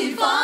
Actually, finally.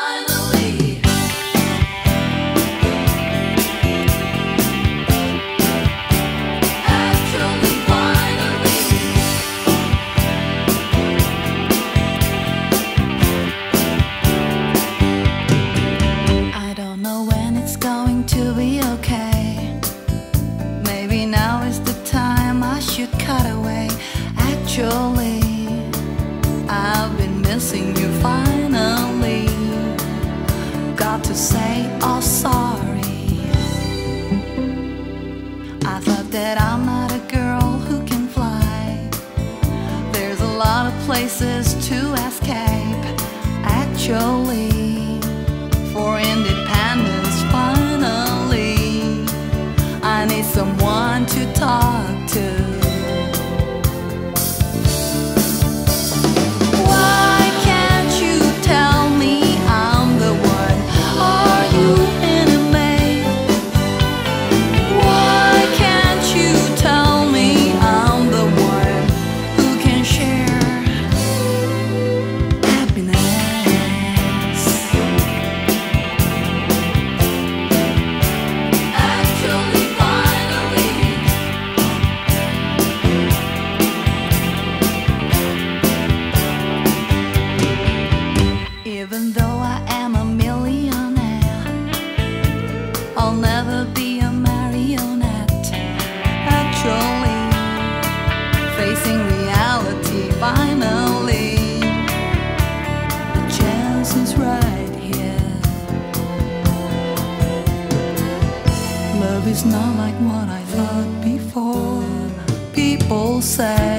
People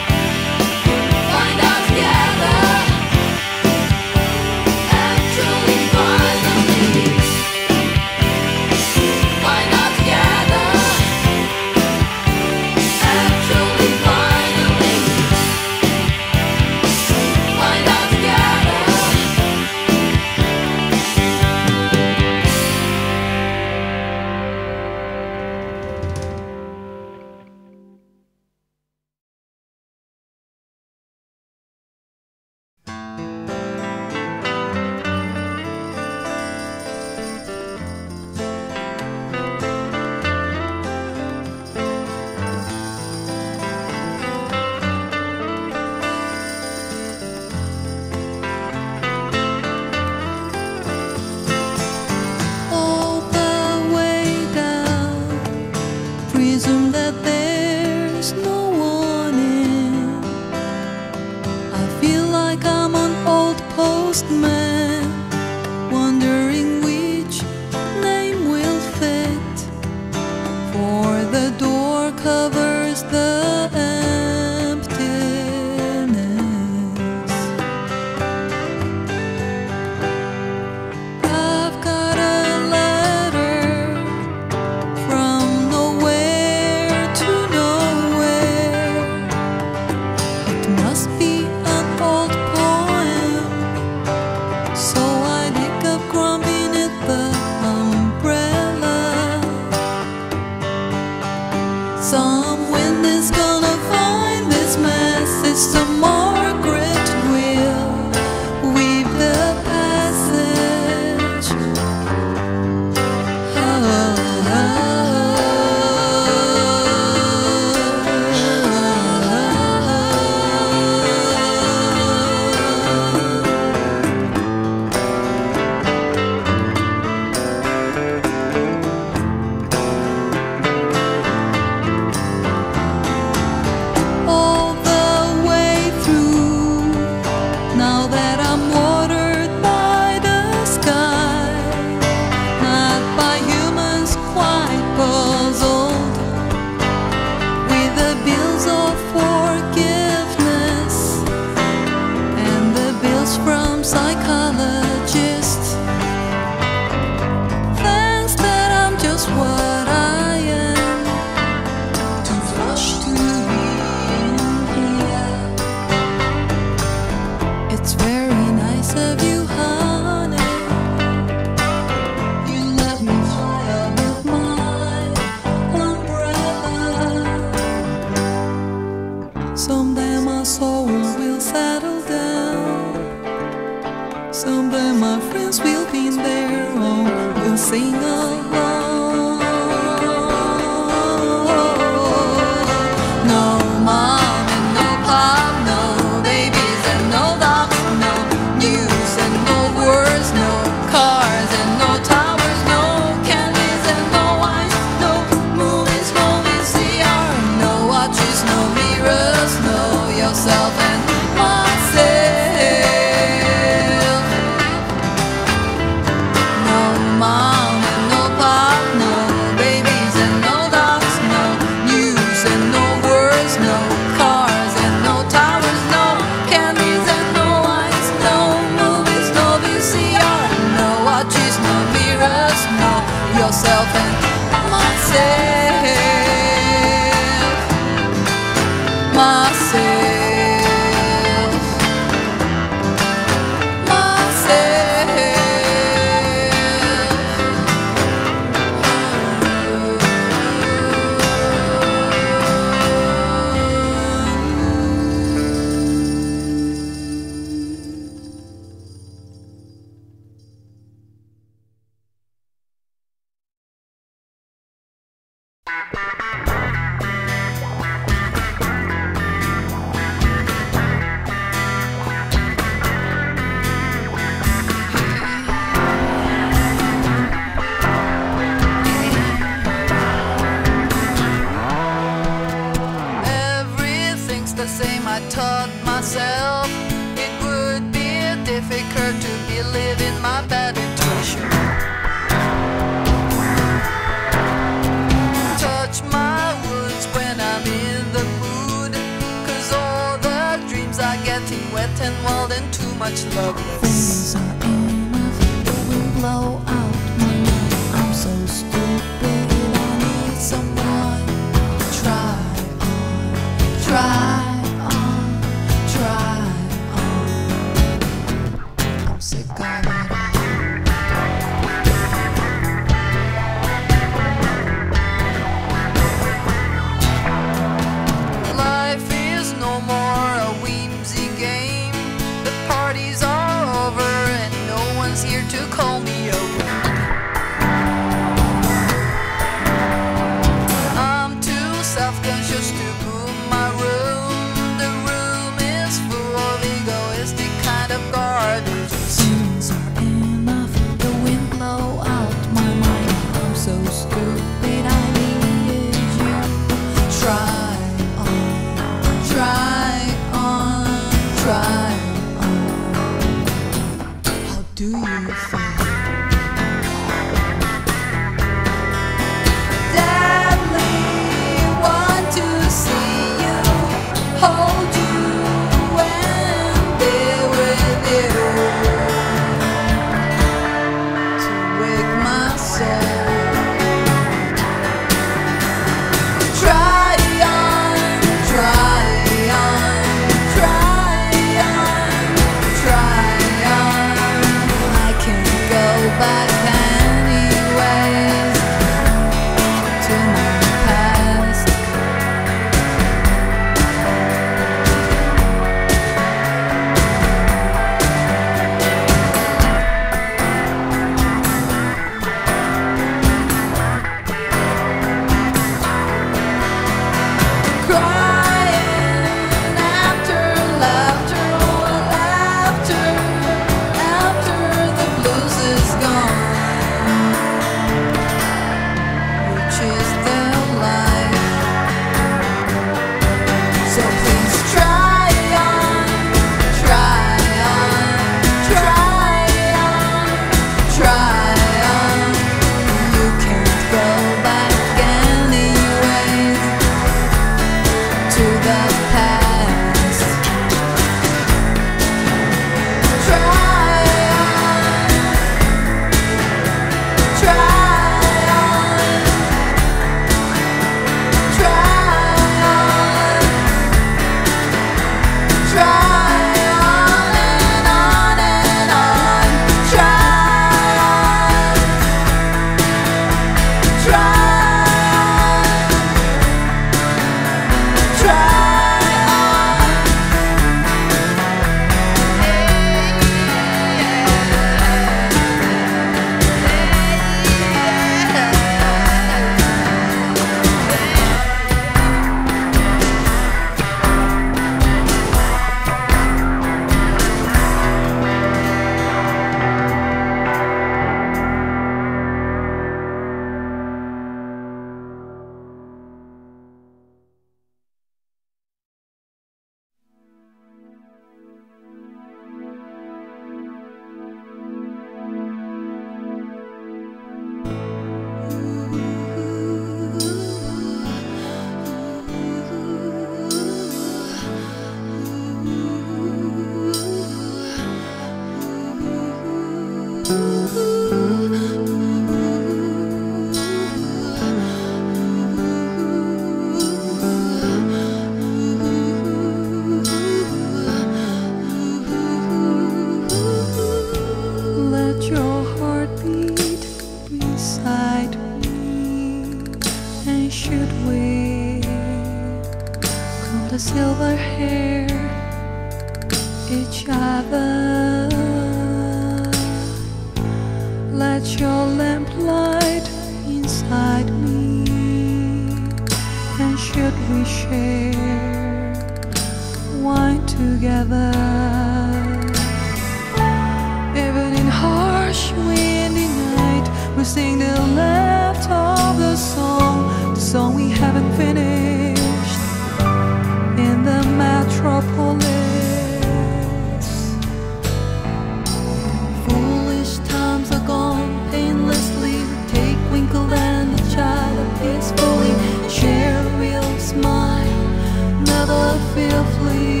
never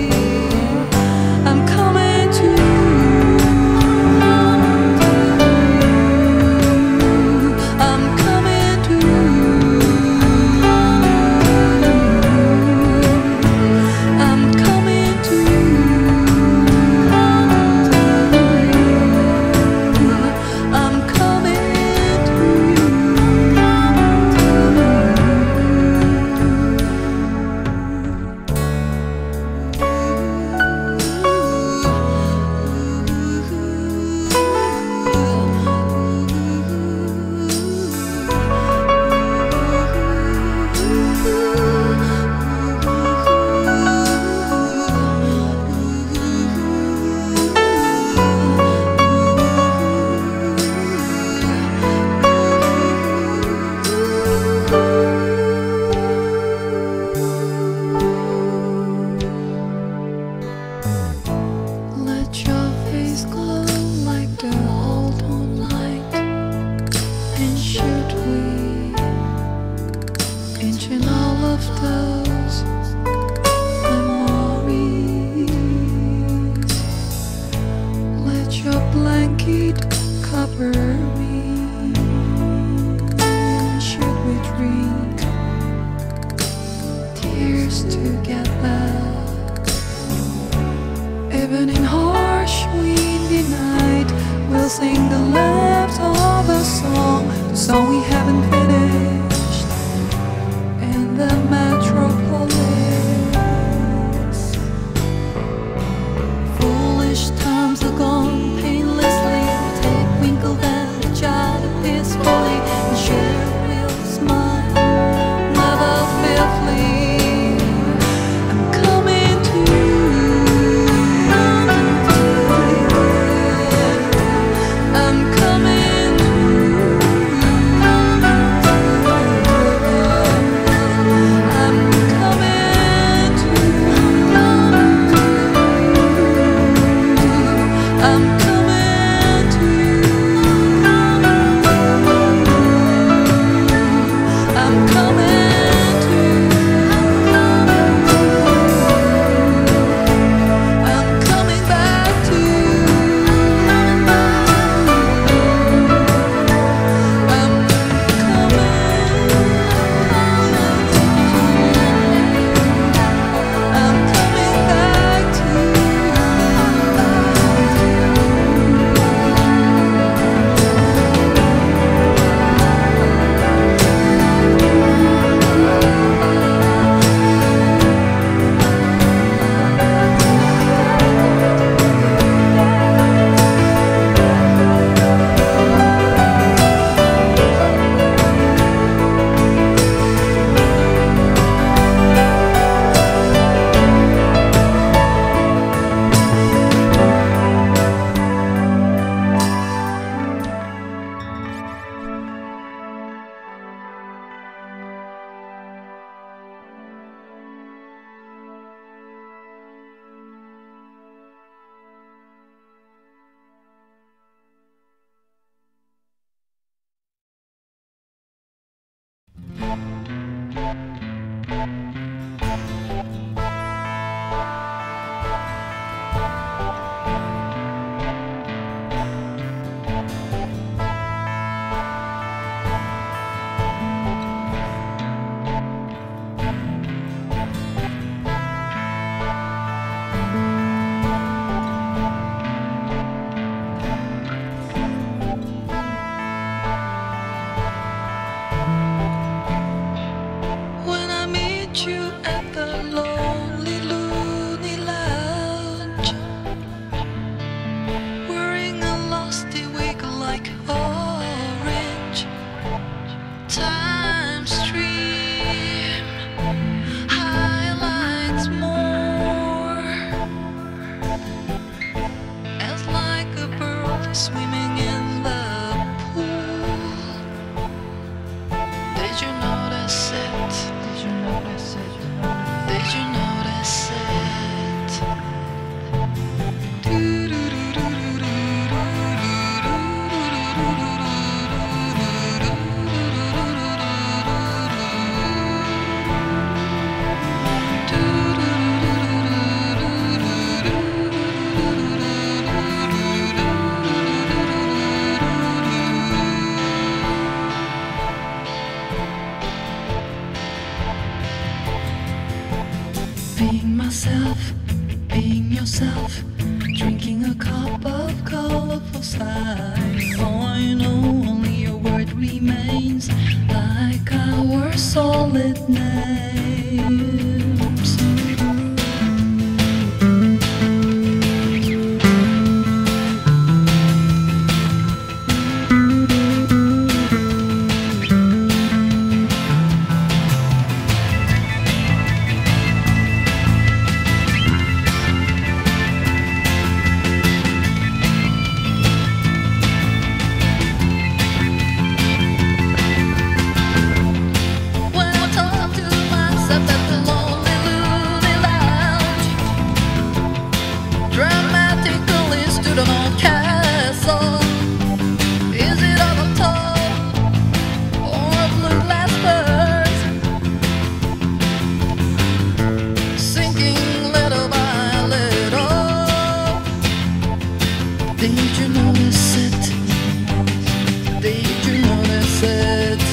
notice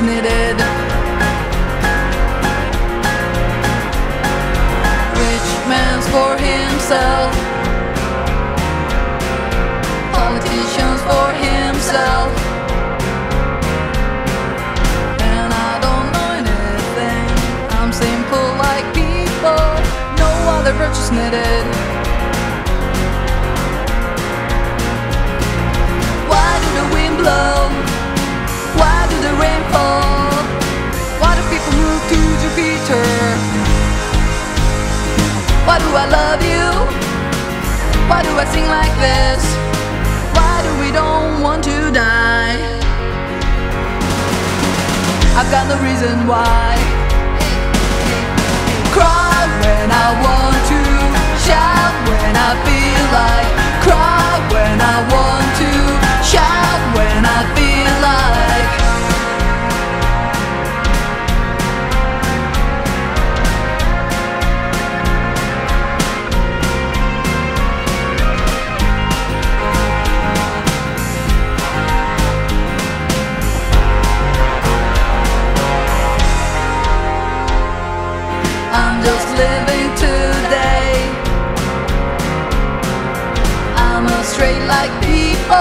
virtues. Rich man's for himself. Politicians for himself. And I don't know anything. I'm simple like people. No other virtues needed. Why do the wind blow? Move to Jupiter? Why do I love you? Why do I sing like this? Why do we don't want to die? I've got no reason why. Cry when I want to, shout when I feel like. Cry when I want to, shout when I feel like. No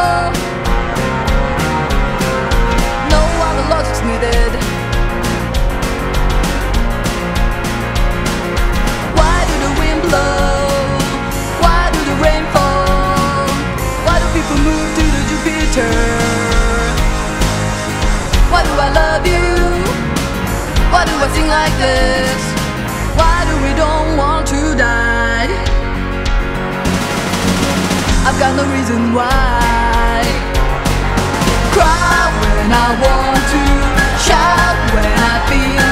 other logic's needed. Why do the wind blow? Why do the rain fall? Why do people move to the Jupiter? Why do I love you? Why do I sing like this? Why do we don't want to die? I've got no reason why. Cry when I want to, shout when I feel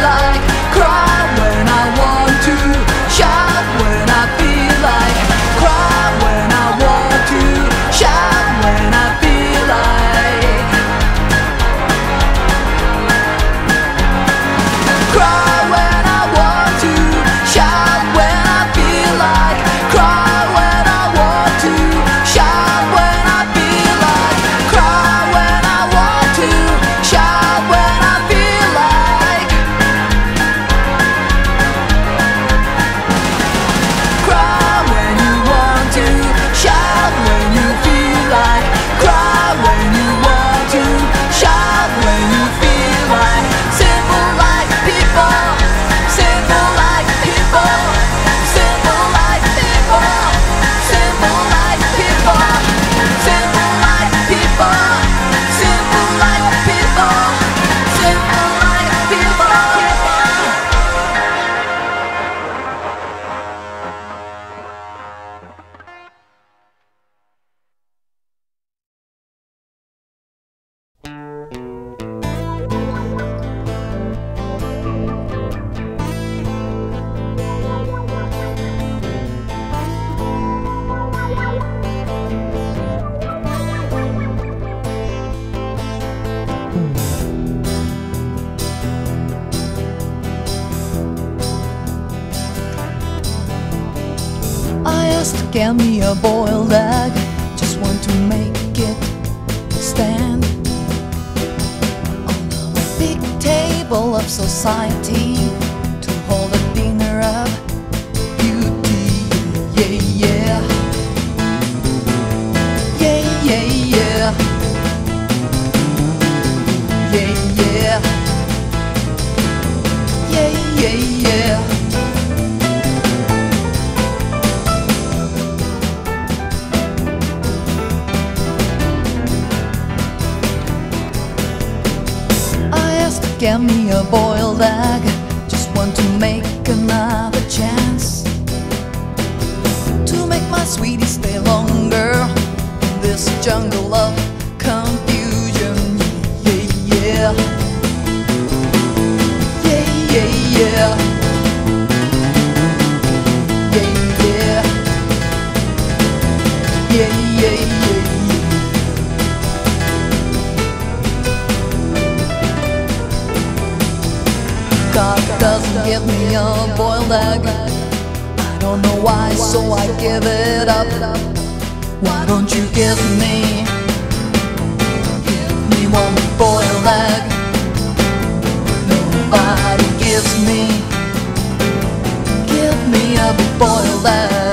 a boiled egg. I don't know why, so I give it up. Why don't you give me, me one boiled egg? Nobody gives me, give me a boiled egg.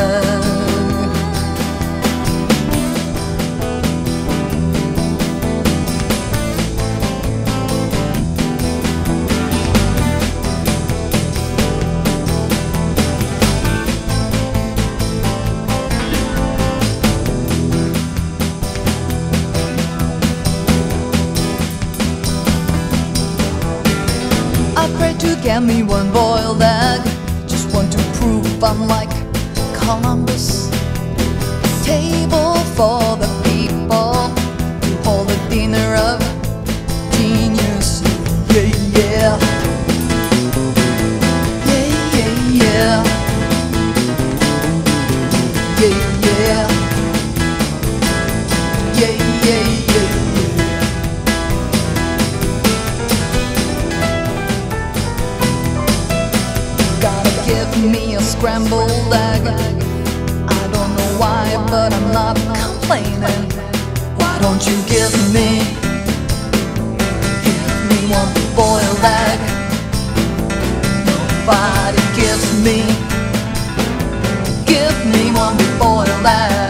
I'm like Columbus. won't you give me? Give me one boiled egg? nobody gives me. Give me one boiled egg.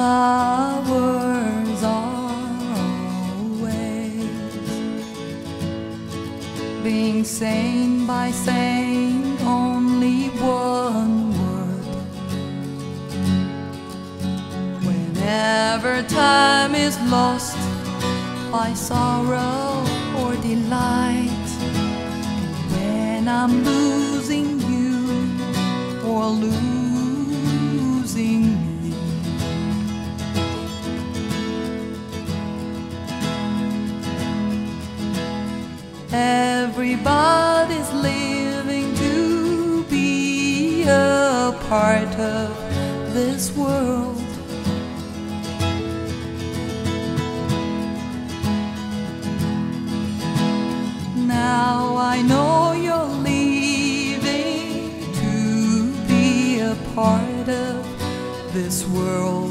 flowers always. Being sane by saying only one word. Whenever time is lost by sorrow or delight when I'm losing you or losing heart of this world. Now I know you're leaving to be a part of this world.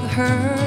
her.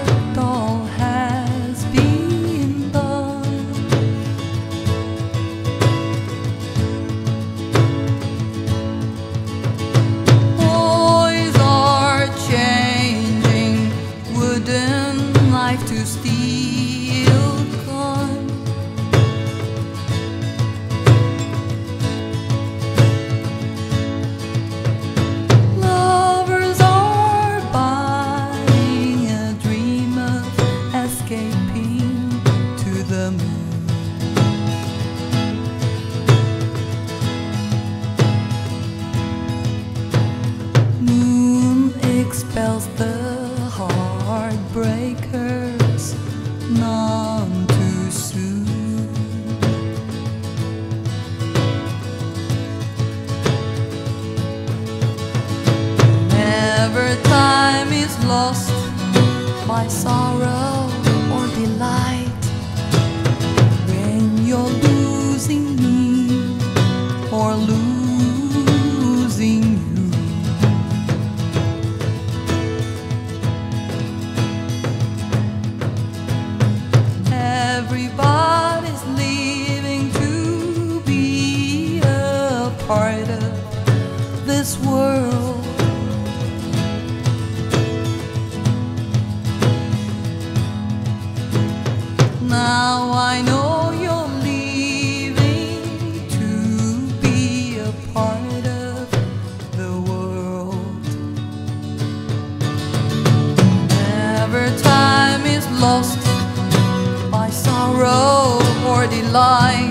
party line.